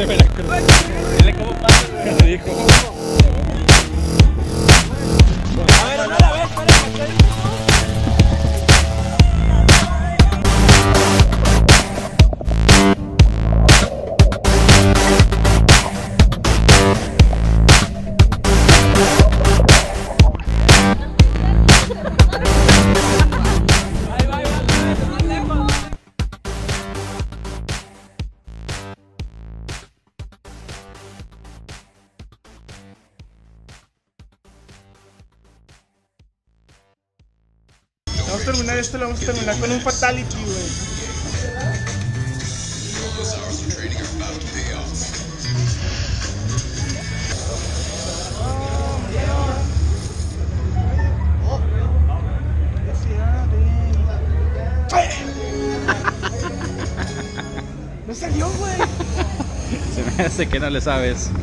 de Veracruz. Dijo. Vamos a terminar esto, lo vamos a terminar con un fatality, güey. No salió, güey. Se me hace que no le sabes.